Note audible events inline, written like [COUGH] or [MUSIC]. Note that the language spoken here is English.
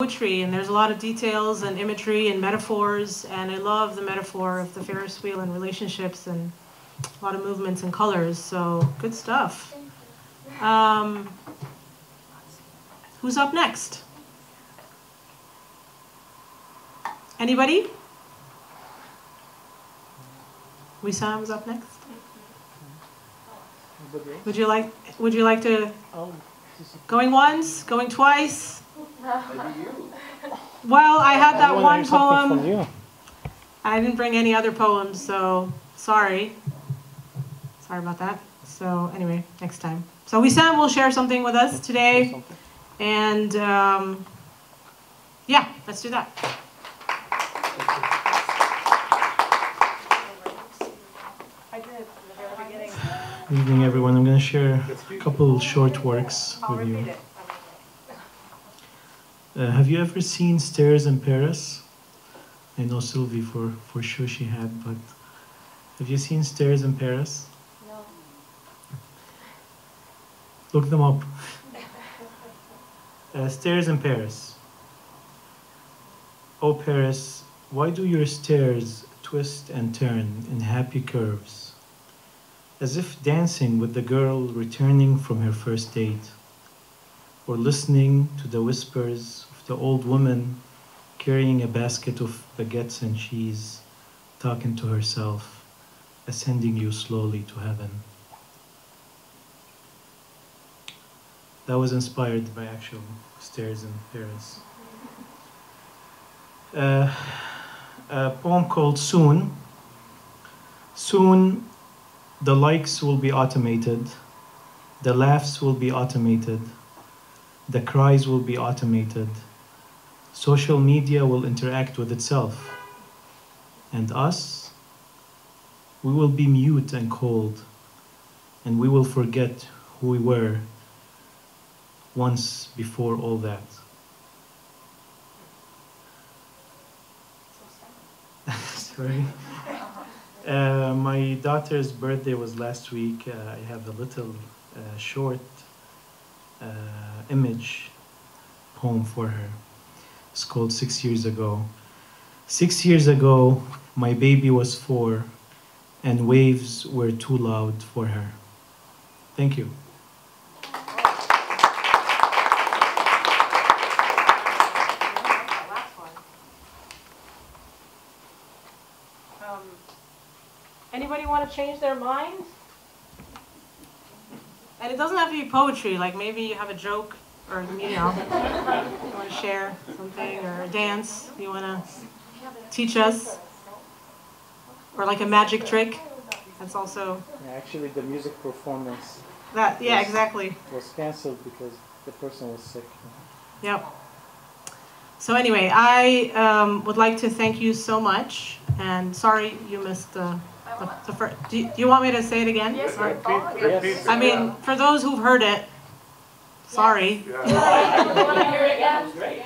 poetry, and there's a lot of details and imagery and metaphors, and I love the metaphor of the Ferris wheel and relationships and a lot of movements and colors. So good stuff. Um, who's up next? Anybody? Wissam is up next. Would you like? Would you like to? Going once, going twice. Well, I had that one poem. I didn't bring any other poems, so sorry. Sorry about that. So anyway, next time. So Wissam will share something with us today, and um, yeah, let's do that. Good evening, everyone. I'm going to share a couple short works with you. Uh, have you ever seen Stairs in Paris? I know Sylvie for, for sure she had, but have you seen Stairs in Paris? No. Look them up. Uh, stairs in Paris. Oh, Paris, why do your stairs twist and turn in happy curves? as if dancing with the girl returning from her first date, or listening to the whispers the old woman carrying a basket of baguettes and cheese, talking to herself, ascending you slowly to heaven. That was inspired by actual stairs in Paris. Uh, a poem called Soon. Soon the likes will be automated, the laughs will be automated, the cries will be automated, social media will interact with itself, and us, we will be mute and cold, and we will forget who we were once before all that. [LAUGHS] Sorry. Uh, my daughter's birthday was last week. Uh, I have a little uh, short uh, image poem for her. It's called Six Years Ago. Six years ago, my baby was four, and waves were too loud for her. Thank you. Um, anybody want to change their mind? And it doesn't have to be poetry, like maybe you have a joke or, you know, you want to share something or a dance you want to teach us. Or like a magic trick. That's also. Yeah, actually, the music performance. That yeah, was, exactly. Was canceled because the person was sick. Yep. So anyway, I um, would like to thank you so much, and sorry you missed the. The, the first, do, you, do, you, want me to say it again? Yes, yes. I mean, for those who've heard it, sorry. Yes. [LAUGHS]